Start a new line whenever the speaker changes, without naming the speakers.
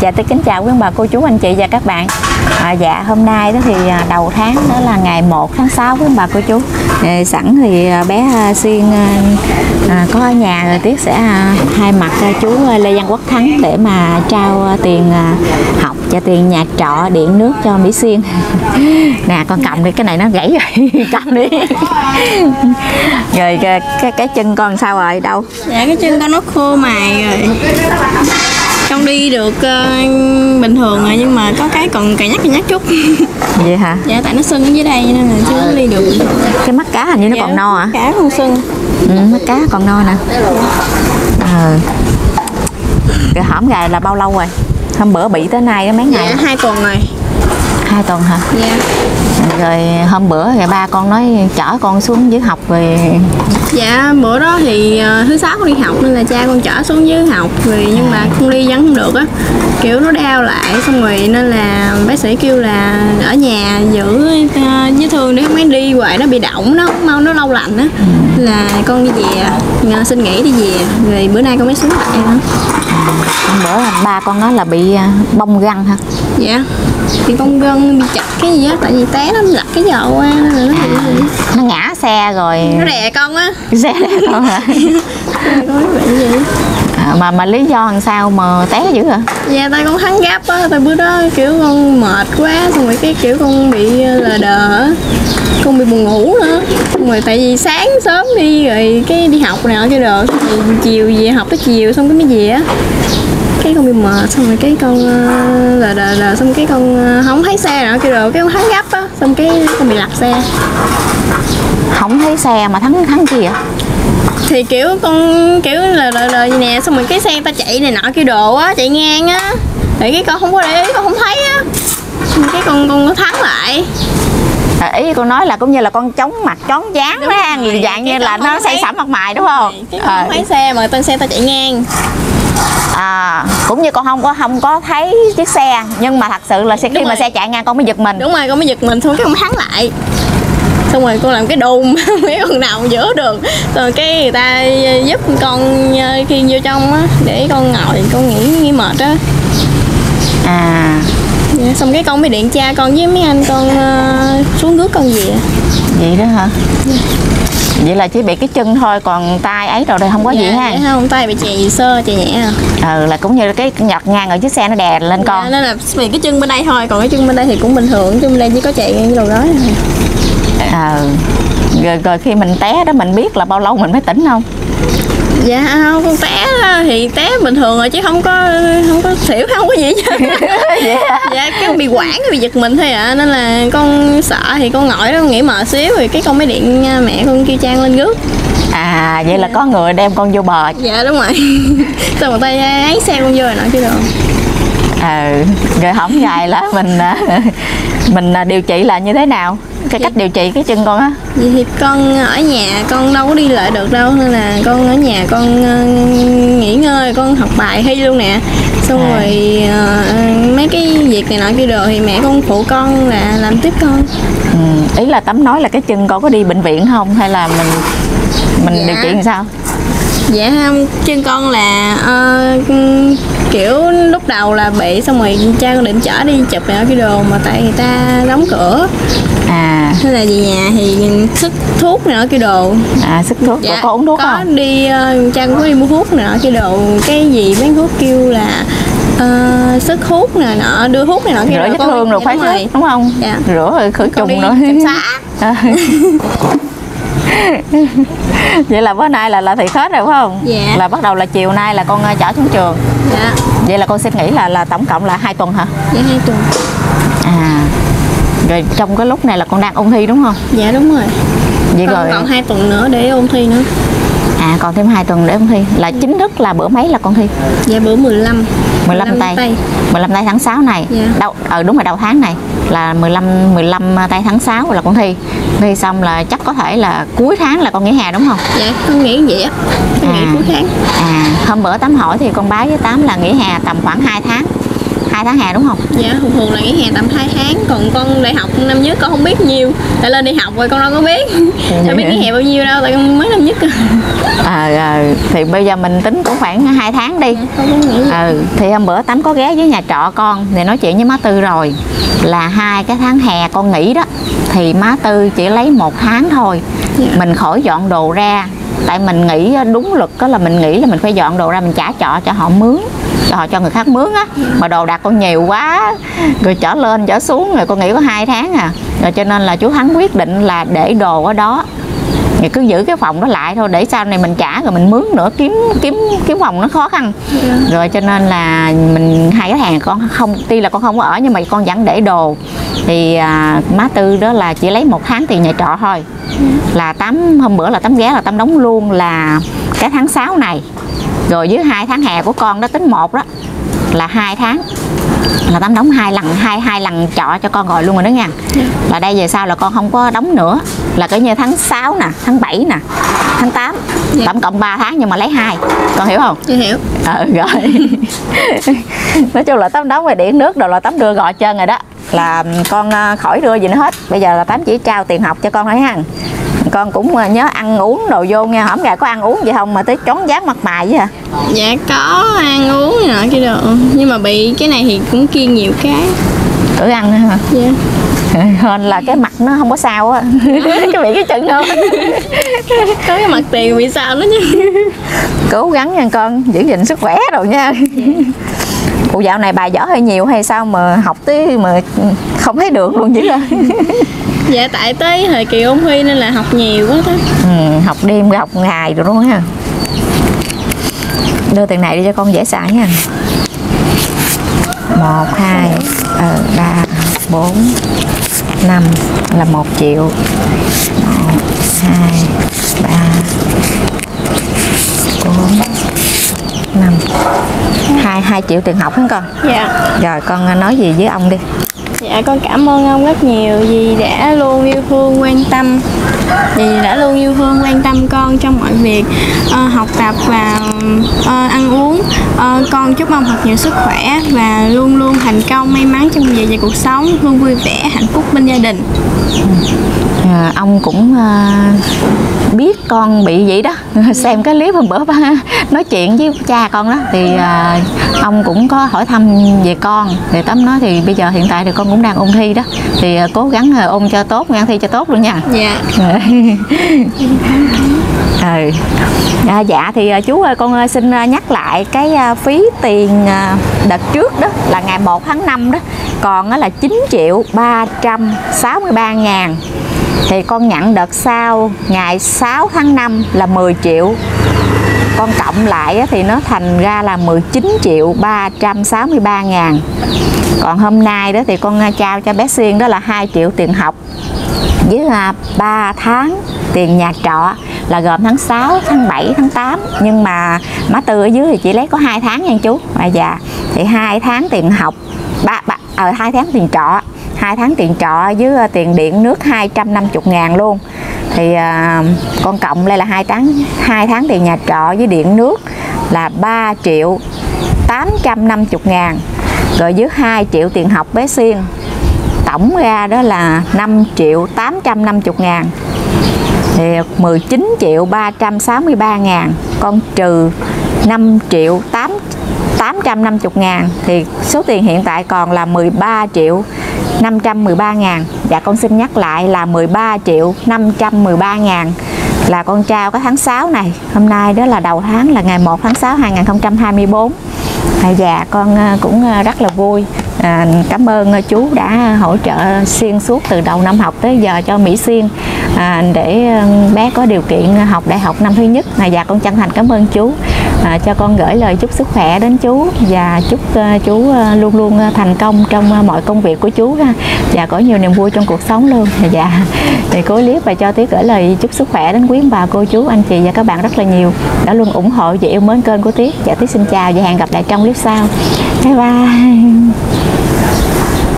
Dạ tôi kính chào quý ông bà cô chú anh chị và các bạn. À, Dạ hôm nay đó thì à, đầu tháng đó là ngày 1 tháng 6 quý ông bà cô chú. À, Sẵn thì à, bé à, Xuyên à, có ở nhà rồi Tiết sẽ à, hai mặt à, chú Lê Văn Quốc Thắng để mà trao à, tiền à, học cho tiền nhà trọ điện nước cho Mỹ Xuyên. Nè con cầm đi cái này nó gãy rồi cầm đi. Rồi cái, cái, cái chân con sao rồi đâu?
Dạ cái chân con nó khô mài rồi. Con đi được ờ, bình thường rồi nhưng mà có cái còn cày nhắc cày nhắc chút.
Vậy hả?
Dạ tại nó sưng ở dưới đây nên là chưa đi được.
Cái mắt cá hình như nó
Dạ,
còn no à?
Cả con sưng.
Ừ, mắt cá còn no nè. Ờ. Cái hõm gà là bao lâu rồi? Hôm bữa bị tới nay đó mấy ngày?
Dạ hai tuần rồi
hai tuần hả?
Dạ.
Rồi hôm bữa rồi ba con nói chở con xuống dưới học về.
Dạ bữa đó thì ờ, thứ sáu con đi học nên là cha con chở xuống dưới học rồi nhưng mà con đi vẫn không được á. Kiểu nó đau lại xong rồi nên là bác sĩ kêu là ở nhà giữ ờ, vết thương để không đi hoài nó bị động nó mau nó lâu lành á. Là con đi về Ờ, xin nghỉ đi về rồi bữa nay con mới xuống lại nữa
hôm bữa là ba con nói là bị à, bong găng hả?
Dạ. Thì con gân bị chặt cái gì á tại vì té nó lật cái giò qua nó bị
nó ngã xe rồi.
Nó đè con á.
Xe con hả?
Con bị gì.
à, mà mà lý do làm sao mà té dữ hả
Dạ tay con thắng gấp á, tại bữa đó kiểu con mệt quá Xong rồi cái kiểu con bị lờ đờ á. Con bị buồn ngủ nữa. Xong rồi tại vì sáng sớm đi rồi cái đi học được Xong rồi chiều về học tới chiều xong cái mới về á. Cái con bị mệt xong rồi cái con ờ, lờ đờ đờ xong cái con ờ, không thấy xe nọ kia được cái con thắng gấp á xong cái con bị lật xe.
Không thấy xe mà thắng thắng kia
thì kiểu con kiểu là đờ đờ gì nè xong rồi cái xe ta chạy này nọ kia đồ á chạy ngang á. Để cái con không có để ý con không thấy á. Xong cái con con nó thắng lại.
À, ý con nói là cũng như là con chống mặt chón dáng
Đúng
đó ha
rồi,
dạng như là nó say sẩm mặt mày đúng không?
Cái con
Ờ.
không thấy xe mà tên xe ta chạy ngang.
À cũng như con không có không có thấy chiếc xe nhưng mà thật sự là sẽ khi mà xe chạy ngang con mới giật mình.
Đúng rồi con mới giật mình xong cái con thắng lại xong rồi con làm cái đùm mấy con nào mà giữ được. Rồi cái người ta giúp con ờ, khi vô trong á để con ngồi con nghỉ nghỉ mệt á.
À.
Dạ, xong cái con mới điện cha con với mấy anh con ờ, xuống rước con về.
Vậy đó hả? Vậy là chỉ bị cái chân thôi còn tay ấy rồi đây không có gì ha?
dạ không tay bị chè sơ chè nhẹ à.
Ừ là cũng như cái nhọt ngang ở chiếc xe nó đè lên con.
dạ, nên là vì cái chân bên đây thôi còn cái chân bên đây thì cũng bình thường chân bên đây chỉ có chè cái đầu đó. thôi.
Ờ rồi, rồi khi mình té đó mình biết là bao lâu mình mới tỉnh không?
Dạ không té thì té bình thường rồi chứ không có không có xỉu không có gì
vậy hả?
dạ. Cái bị quảng bị giật mình thôi ạ. Nên là con sợ thì con ngồi đó con nghĩ mệt xíu rồi cái con mới điện nha, mẹ con kêu trang lên rước
à vậy là có người đem con vô bờ.
Dạ đúng rồi. Xong rồi tay ấy xe con vô rồi nọ kia rồi
ừ rồi hổng gài là mình à, mình à, điều trị là như thế nào cái cách điều trị cái chân con á.
Vậy thì con ở nhà con đâu có đi lại được đâu nên là con ở nhà con ờ, nghỉ ngơi con học bài thi luôn nè. Xong
À.
rồi ờ, mấy cái việc này nọ kia rồi thì mẹ con phụ con là làm tiếp con.
Ừ, ý là tấm nói là cái chân con có đi bệnh viện không? Hay là mình mình
Dạ.
điều trị làm sao
dạ không chân con là ờ, kiểu lúc đầu là bị xong rồi cha con định chở đi chụp nọ kia đồ mà tại người ta đóng cửa.
À.
Nên là về nhà thì sức thuốc nọ kia đồ.
À sức thuốc. Dạ, có uống thuốc
có
không?
đi uh, cha cũng có đi mua thuốc nè cái đồ cái gì bán thuốc kêu là uh, sức hút nè nọ đưa thuốc này nọ
rửa vết
Con-
thương rồi
dạ, đúng rồi.
đúng không?
Dạ.
rửa rồi khử
con
trùng nữa.
chăm xã
À. vậy là bữa nay là là thiệt hết rồi phải không?
Dạ.
là bắt đầu là chiều nay là con ờ, chở xuống trường.
Dạ.
Vậy là con xin nghỉ là là tổng cộng là hai tuần hả?
Dạ hai tuần.
À. Rồi trong cái lúc này là con đang ôn thi đúng không?
Dạ đúng rồi.
Vậy
con
rồi
còn hai tuần nữa để ôn thi nữa
à còn thêm hai tuần để ôn thi. Là chính thức là bữa mấy là con thi?
Dạ bữa 15
15 tây 15 tây tháng 6 này.
Dạ.
đâu ờ đúng rồi đầu tháng này. Là 15 15 tây tháng 6 là con thi. Thi xong là chắc có thể là cuối tháng là con nghỉ hè đúng không?
Dạ con nghĩ vậy á. Con
À.
cuối tháng.
À hôm bữa tám hỏi thì con báo với tám là nghỉ hè tầm khoảng 2 tháng hai tháng hè đúng không?
Dạ thường thường là nghỉ hè tầm 2 tháng. Còn con đại học năm nhất con không biết nhiều. Tại lên đi học rồi con đâu có biết. Đâu biết nghỉ hè bao nhiêu đâu tại con mới năm nhất
à, à, thì bây giờ mình tính cũng khoảng hai tháng đi. Ừ thì hôm bữa tắm có ghé với nhà trọ con thì nói chuyện với má tư rồi. Là hai cái tháng hè con nghỉ đó thì má tư chỉ lấy một tháng thôi.
Dạ.
mình khỏi dọn đồ ra. Tại mình nghĩ đúng luật đó là mình nghĩ là mình phải dọn đồ ra mình trả trọ cho họ mướn cho họ cho người khác mướn á. Mà đồ đạc con nhiều quá rồi chở lên chở xuống rồi con nghĩ có hai tháng à. Rồi cho nên là chú thắng quyết định là để đồ ở đó. Thì cứ giữ cái phòng đó lại thôi để sau này mình trả rồi mình mướn nữa kiếm kiếm kiếm phòng nó khó khăn. Rồi cho nên là mình hai cái hàng con không tuy là con không có ở nhưng mà con vẫn để đồ. Thì à, má tư đó là chỉ lấy một tháng tiền nhà trọ thôi. Là tắm hôm bữa là tắm ghé là tắm đóng luôn là cái tháng 6 này rồi với hai tháng hè của con đó tính một đó là hai tháng. Là tắm đóng hai lần hai hai lần trọ cho con rồi luôn rồi đó nha. Là đây về sau là con không có đóng nữa. Là coi như tháng 6 nè tháng 7 nè tháng 8
Dạ.
tổng cộng 3 tháng nhưng mà lấy hai. Con hiểu không?
Chưa hiểu.
Ờ rồi. Nói chung là tắm đóng về điện nước rồi là tắm đưa gọ trơn rồi đó. Là con ờ, khỏi đưa gì nữa hết. Bây giờ là tám chỉ trao tiền học cho con thôi ha con cũng ờ, nhớ ăn uống đồ vô nha hổng gà có ăn uống gì không mà tới chón dáng mặt mày vậy hả?
Dạ có ăn uống nọ kia đồ nhưng mà bị cái này thì cũng kiêng nhiều cái.
Tự ăn hả?
Dạ.
Hên là cái mặt nó không có sao á. Cái bị cái chân không?
Có cái mặt tiền bị sao đó chứ
cố gắng nha con giữ gìn sức khỏe rồi nha Ủa dạo này bài vở hơi nhiều hay sao mà học tới mà không thấy được luôn chứ
dạ tại tới thời kỳ ôn thi nên là học nhiều quá đó.
Ừ, học đêm học ngày rồi không ha đưa tiền này đi cho con dễ xài nha. Một hai ờ, ba bốn năm là một triệu. Một hai ba bốn năm hai hai triệu tiền học hả con?
Dạ.
Rồi con nói gì với ông đi.
Dạ con cảm ơn ông rất nhiều vì đã luôn yêu thương quan tâm. Vì đã luôn yêu thương quan tâm con trong mọi việc. Ờ, học tập và ờ, ăn uống. Ờ, con chúc ông thật nhiều sức khỏe và luôn luôn thành công may mắn trong việc về cuộc sống. Luôn vui vẻ hạnh phúc bên gia đình
à, ông cũng à, biết con bị vậy đó. Xem cái clip hôm bữa ba nói chuyện với cha con đó. Thì à, ông cũng có hỏi thăm về con. Thì tấm nói thì bây giờ hiện tại thì con cũng đang ôn thi đó. Thì à, cố gắng à, ôn cho tốt ngang thi cho tốt luôn nha.
Dạ.
Ừ. à, dạ thì à, chú ơi con xin à, nhắc lại cái à, phí tiền à, đợt trước đó là ngày 1 tháng 5 đó. Còn là 9 triệu 363 ngàn thì con nhận đợt sau ngày 6 tháng 5 là 10 triệu. Con cộng lại thì nó thành ra là 19 triệu 363 ngàn. Còn hôm nay đó thì con à, trao cho bé Xuyên đó là 2 triệu tiền học. Với à, 3 tháng tiền nhà trọ là gồm tháng 6, tháng 7, tháng 8 nhưng mà má tư ở dưới thì chỉ lấy có 2 tháng nha chú. À, dạ thì 2 tháng tiền học ba ba ờ hai tháng tiền trọ hai tháng tiền trọ với ờ, tiền điện nước 250 ngàn luôn. Thì ờ, à, con cộng đây là hai tháng hai tháng tiền nhà trọ với điện nước là 3 triệu 850 ngàn. Rồi với 2 triệu tiền học bé xiên tổng ra đó là 5 triệu 850 ngàn. Thì 19 triệu 363 ngàn con trừ 5 triệu 8 850 ngàn thì số tiền hiện tại còn là 13 triệu 513 ngàn. Dạ con xin nhắc lại là 13 triệu 513 ngàn. Là con trao cái tháng 6 này. Hôm nay đó là đầu tháng là ngày 1 tháng 6 2024 à, dạ con ờ, cũng ờ, rất là vui. À, cảm ơn ờ, chú đã hỗ trợ xuyên suốt từ đầu năm học tới giờ cho Mỹ Xuyên à, để bé có điều kiện học đại học năm thứ nhất. À, dạ con chân thành cảm ơn chú à, cho con gửi lời chúc sức khỏe đến chú và chúc uh, chú uh, luôn luôn à, thành công trong uh, mọi công việc của chú ha và có nhiều niềm vui trong cuộc sống luôn dạ thì cố clip và cho tiếc gửi lời chúc sức khỏe đến quý bà cô chú anh chị và các bạn rất là nhiều đã luôn ủng hộ và yêu mến kênh của Tiết. Dạ Tiết xin chào và hẹn gặp lại trong clip sau. Bye bye.